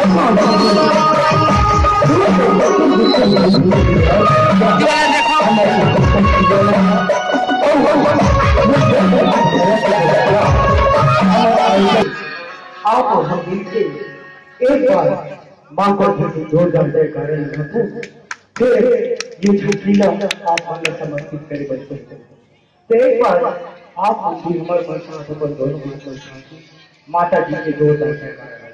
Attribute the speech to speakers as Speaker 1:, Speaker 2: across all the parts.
Speaker 1: आप हम मिलके एक बार माँ को जोरदार से कारण फिर ये झूठीला आप हमें समर्पित करे बच्चों तो एक बार आप हम भी हमारे बच्चों को दोनों माता जी के जोरदार से कारण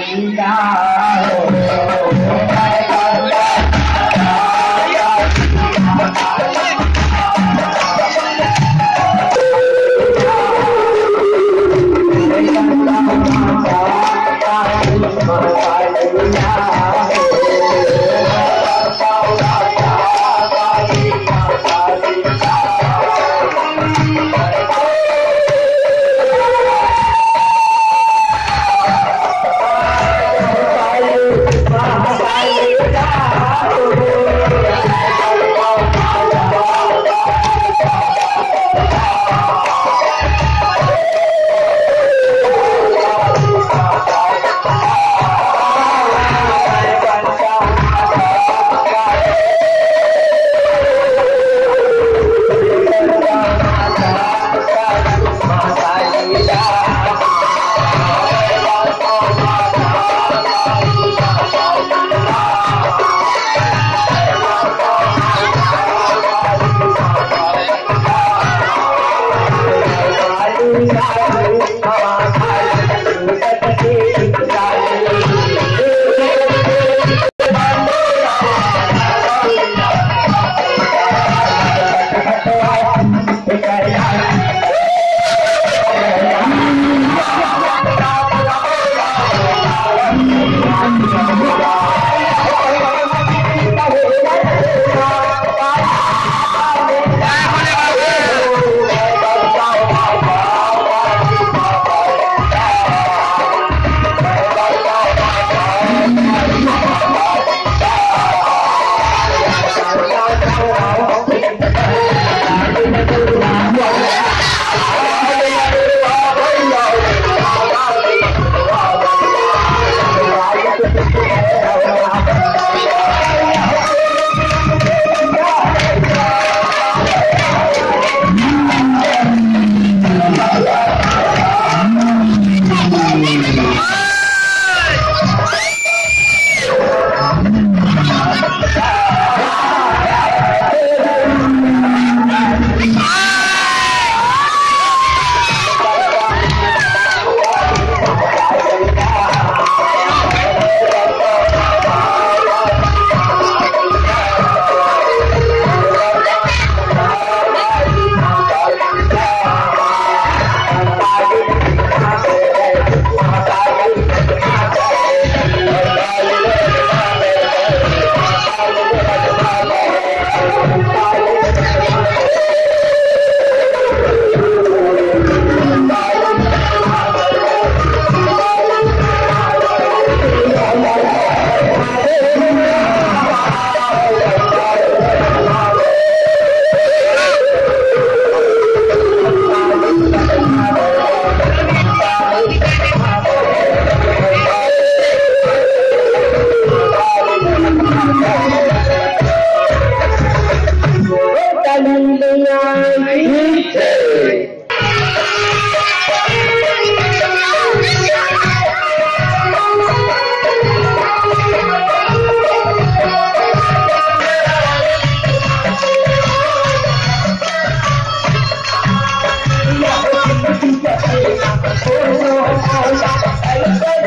Speaker 2: मिल Oh, oh, oh,